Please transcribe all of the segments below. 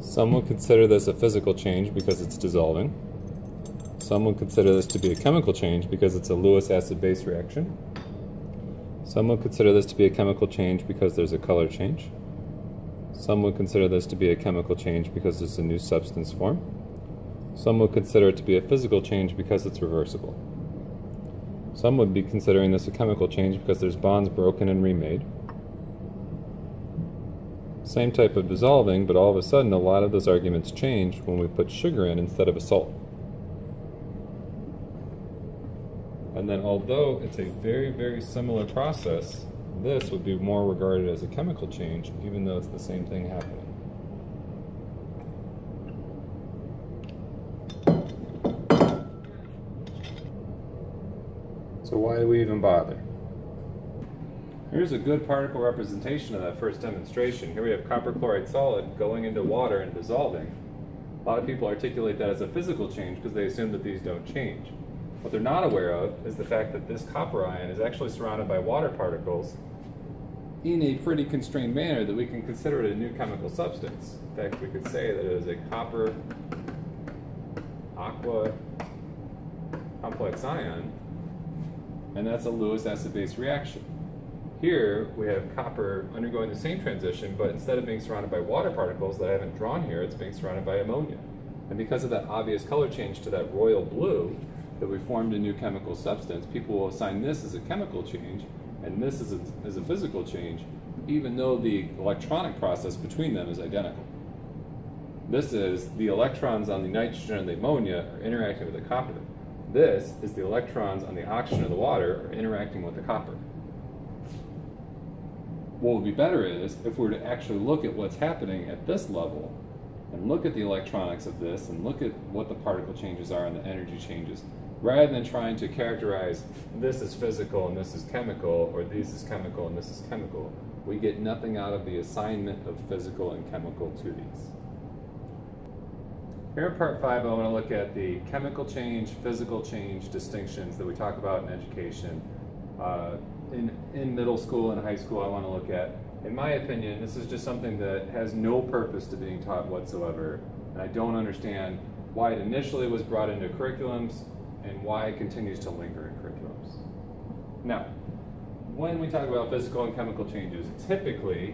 Some would consider this a physical change because it's dissolving. Some would consider this to be a chemical change because it's a Lewis acid-base reaction. Some would consider this to be a chemical change because there's a color change. Some would consider this to be a chemical change because it's a new substance form. Some would consider it to be a physical change because it's reversible. Some would be considering this a chemical change because there's bonds broken and remade. Same type of dissolving, but all of a sudden a lot of those arguments change when we put sugar in instead of a salt. And then although it's a very, very similar process, this would be more regarded as a chemical change, even though it's the same thing happening. So why do we even bother? Here's a good particle representation of that first demonstration. Here we have copper chloride solid going into water and dissolving. A lot of people articulate that as a physical change because they assume that these don't change. What they're not aware of is the fact that this copper ion is actually surrounded by water particles in a pretty constrained manner that we can consider it a new chemical substance. In fact, we could say that it is a copper aqua complex ion, and that's a Lewis acid-base reaction. Here, we have copper undergoing the same transition, but instead of being surrounded by water particles that I haven't drawn here, it's being surrounded by ammonia. And because of that obvious color change to that royal blue, that we formed a new chemical substance, people will assign this as a chemical change and this is a, is a physical change, even though the electronic process between them is identical. This is the electrons on the nitrogen and the ammonia are interacting with the copper. This is the electrons on the oxygen of the water are interacting with the copper. What would be better is if we were to actually look at what's happening at this level and look at the electronics of this and look at what the particle changes are and the energy changes rather than trying to characterize this is physical and this is chemical, or this is chemical and this is chemical, we get nothing out of the assignment of physical and chemical to these. Here in part five, I want to look at the chemical change, physical change distinctions that we talk about in education. Uh, in, in middle school and high school, I want to look at. In my opinion, this is just something that has no purpose to being taught whatsoever, and I don't understand why it initially was brought into curriculums and why it continues to linger in curriculums. Now, when we talk about physical and chemical changes, typically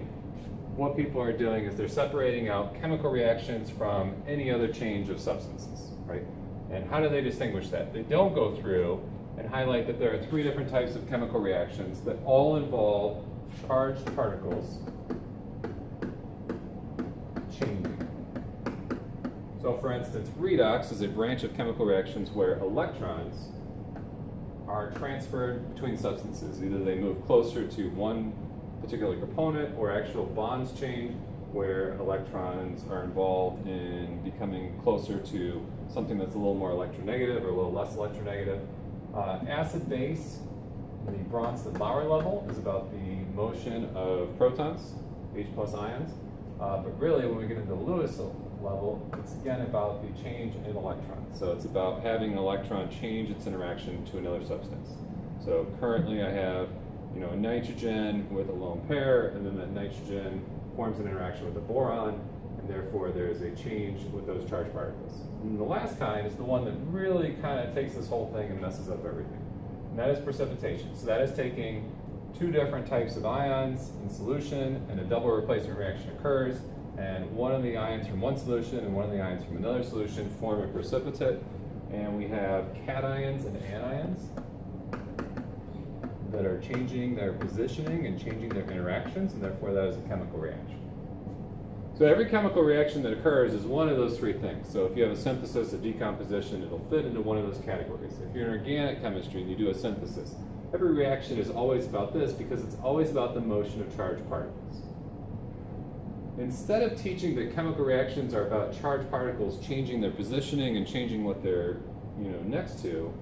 what people are doing is they're separating out chemical reactions from any other change of substances, right? And how do they distinguish that? They don't go through and highlight that there are three different types of chemical reactions that all involve charged particles changing. So for instance, redox is a branch of chemical reactions where electrons are transferred between substances. Either they move closer to one particular component or actual bonds change where electrons are involved in becoming closer to something that's a little more electronegative or a little less electronegative. Uh, acid base, the Bronsted-Lowry level is about the motion of protons, H plus ions. Uh, but really, when we get into Lewis level, it's again about the change in electrons. So it's about having an electron change its interaction to another substance. So currently I have you know, a nitrogen with a lone pair, and then that nitrogen forms an interaction with a boron, and therefore there's a change with those charged particles. And the last kind is the one that really kind of takes this whole thing and messes up everything. And that is precipitation. So that is taking two different types of ions in solution, and a double replacement reaction occurs, and one of the ions from one solution and one of the ions from another solution form a precipitate, and we have cations and anions changing their positioning and changing their interactions, and therefore that is a chemical reaction. So every chemical reaction that occurs is one of those three things. So if you have a synthesis, a decomposition, it'll fit into one of those categories. If you're in organic chemistry and you do a synthesis, every reaction is always about this because it's always about the motion of charged particles. Instead of teaching that chemical reactions are about charged particles changing their positioning and changing what they're you know, next to,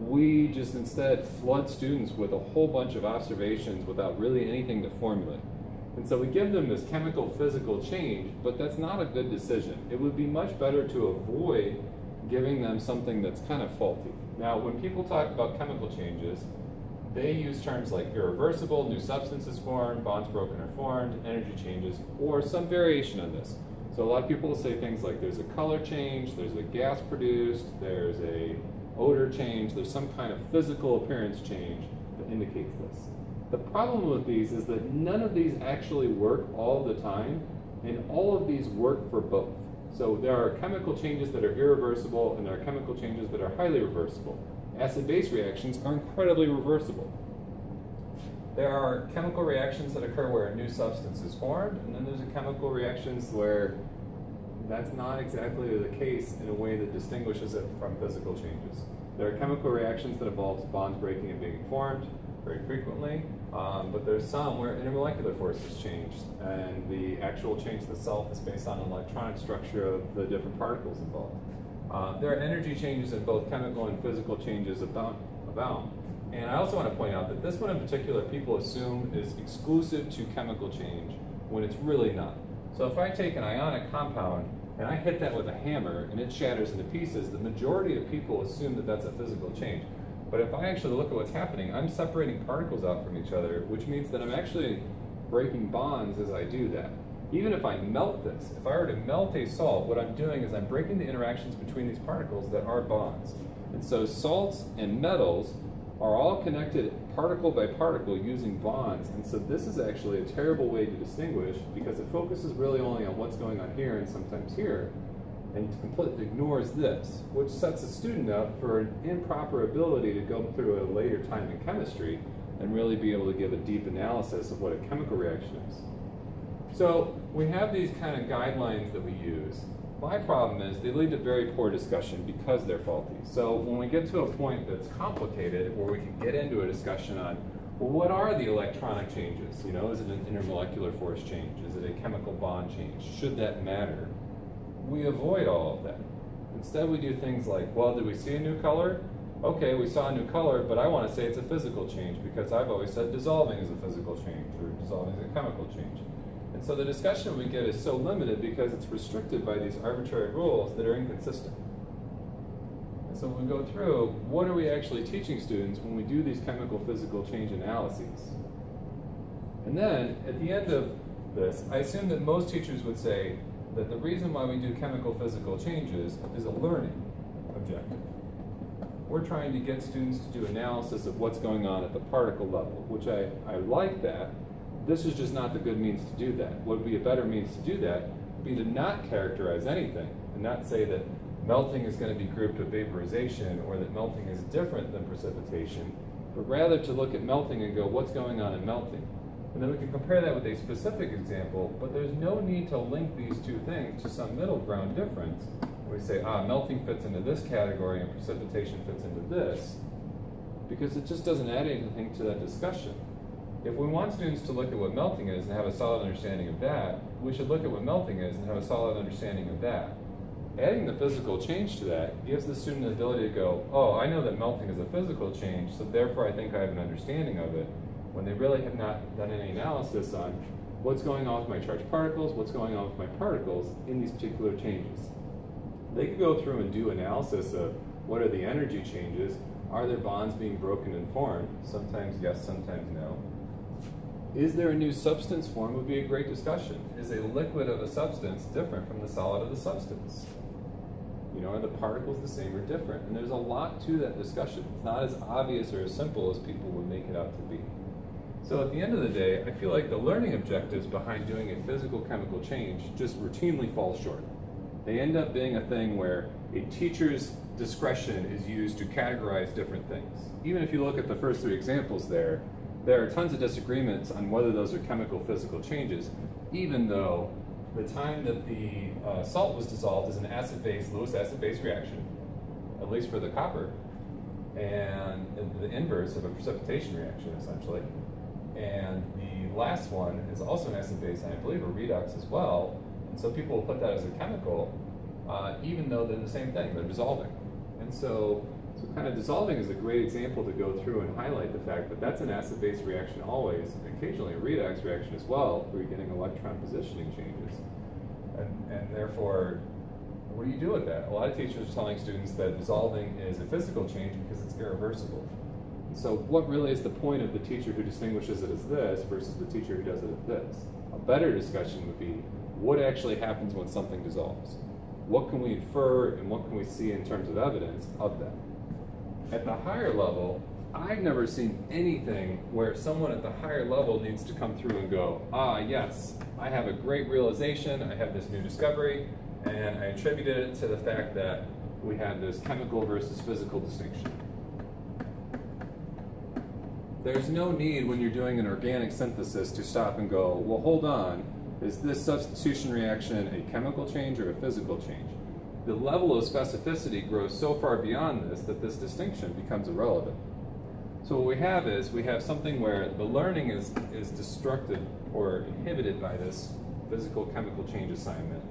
we just instead flood students with a whole bunch of observations without really anything to formulate. And so we give them this chemical physical change, but that's not a good decision. It would be much better to avoid giving them something that's kind of faulty. Now, when people talk about chemical changes, they use terms like irreversible, new substances formed, bonds broken or formed, energy changes, or some variation on this. So a lot of people will say things like there's a color change, there's a gas produced, there's a odor change, there's some kind of physical appearance change that indicates this. The problem with these is that none of these actually work all the time, and all of these work for both. So there are chemical changes that are irreversible, and there are chemical changes that are highly reversible. Acid-base reactions are incredibly reversible. There are chemical reactions that occur where a new substance is formed, and then there's a chemical reactions where that's not exactly the case in a way that distinguishes it from physical changes. There are chemical reactions that involve bonds breaking and being formed very frequently, um, but there's some where intermolecular forces change, and the actual change itself is based on an electronic structure of the different particles involved. Uh, there are energy changes in both chemical and physical changes about, about. And I also want to point out that this one in particular, people assume is exclusive to chemical change when it's really not. So if I take an ionic compound and I hit that with a hammer and it shatters into pieces, the majority of people assume that that's a physical change. But if I actually look at what's happening, I'm separating particles out from each other, which means that I'm actually breaking bonds as I do that. Even if I melt this, if I were to melt a salt, what I'm doing is I'm breaking the interactions between these particles that are bonds. And so salts and metals are all connected particle by particle using bonds. And so this is actually a terrible way to distinguish because it focuses really only on what's going on here and sometimes here and completely ignores this, which sets a student up for an improper ability to go through a later time in chemistry and really be able to give a deep analysis of what a chemical reaction is. So we have these kind of guidelines that we use. My problem is they lead to very poor discussion because they're faulty. So when we get to a point that's complicated, where we can get into a discussion on, well, what are the electronic changes? You know, is it an intermolecular force change? Is it a chemical bond change? Should that matter? We avoid all of that. Instead, we do things like, well, did we see a new color? Okay, we saw a new color, but I want to say it's a physical change because I've always said dissolving is a physical change or dissolving is a chemical change. And so the discussion we get is so limited because it's restricted by these arbitrary rules that are inconsistent. And so when we go through, what are we actually teaching students when we do these chemical physical change analyses? And then at the end of this, I assume that most teachers would say that the reason why we do chemical physical changes is a learning objective. We're trying to get students to do analysis of what's going on at the particle level, which I, I like that, this is just not the good means to do that. What would be a better means to do that would be to not characterize anything and not say that melting is going to be grouped with vaporization or that melting is different than precipitation, but rather to look at melting and go, what's going on in melting? And then we can compare that with a specific example, but there's no need to link these two things to some middle ground difference. We say, ah, melting fits into this category and precipitation fits into this, because it just doesn't add anything to that discussion. If we want students to look at what melting is and have a solid understanding of that, we should look at what melting is and have a solid understanding of that. Adding the physical change to that gives the student the ability to go, oh, I know that melting is a physical change, so therefore I think I have an understanding of it, when they really have not done any analysis on what's going on with my charged particles, what's going on with my particles in these particular changes. They could go through and do analysis of what are the energy changes, are there bonds being broken and formed? Sometimes yes, sometimes no. Is there a new substance form would be a great discussion. Is a liquid of a substance different from the solid of the substance? You know, are the particles the same or different? And there's a lot to that discussion. It's not as obvious or as simple as people would make it out to be. So at the end of the day, I feel like the learning objectives behind doing a physical chemical change just routinely fall short. They end up being a thing where a teacher's discretion is used to categorize different things. Even if you look at the first three examples there, there are tons of disagreements on whether those are chemical physical changes, even though the time that the uh, salt was dissolved is an acid-base, Lewis acid-base reaction, at least for the copper, and the inverse of a precipitation reaction, essentially. And the last one is also an acid-base, and I believe a redox as well. And so people will put that as a chemical, uh, even though they're the same thing, they're dissolving. And so so kind of dissolving is a great example to go through and highlight the fact that that's an acid-base reaction always, and occasionally a redox reaction as well, where you're getting electron positioning changes. And, and therefore, what do you do with that? A lot of teachers are telling students that dissolving is a physical change because it's irreversible. So what really is the point of the teacher who distinguishes it as this versus the teacher who does it as this? A better discussion would be, what actually happens when something dissolves. What can we infer and what can we see in terms of evidence of that? At the higher level, I've never seen anything where someone at the higher level needs to come through and go, ah, yes, I have a great realization, I have this new discovery, and I attributed it to the fact that we have this chemical versus physical distinction. There's no need when you're doing an organic synthesis to stop and go, well, hold on, is this substitution reaction a chemical change or a physical change? The level of specificity grows so far beyond this that this distinction becomes irrelevant. So what we have is we have something where the learning is, is destructed or inhibited by this physical chemical change assignment.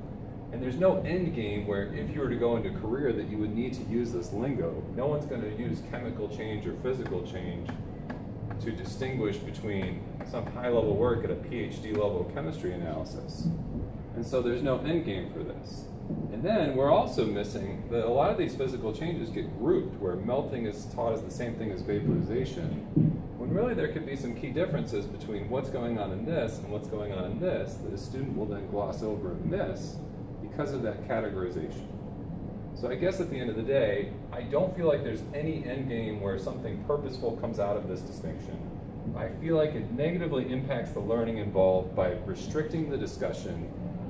And there's no end game where if you were to go into career that you would need to use this lingo. No one's going to use chemical change or physical change to distinguish between some high level work at a PhD level chemistry analysis. And so there's no end game for this. And then we're also missing that a lot of these physical changes get grouped, where melting is taught as the same thing as vaporization, when really there could be some key differences between what's going on in this and what's going on in this that a student will then gloss over and miss because of that categorization. So I guess at the end of the day, I don't feel like there's any end game where something purposeful comes out of this distinction. I feel like it negatively impacts the learning involved by restricting the discussion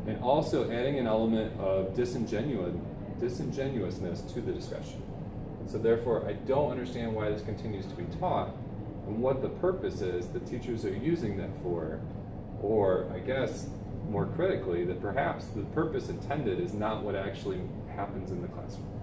and also adding an element of disingenuous, disingenuousness to the discussion. And so therefore, I don't understand why this continues to be taught and what the purpose is that teachers are using that for, or I guess more critically, that perhaps the purpose intended is not what actually happens in the classroom.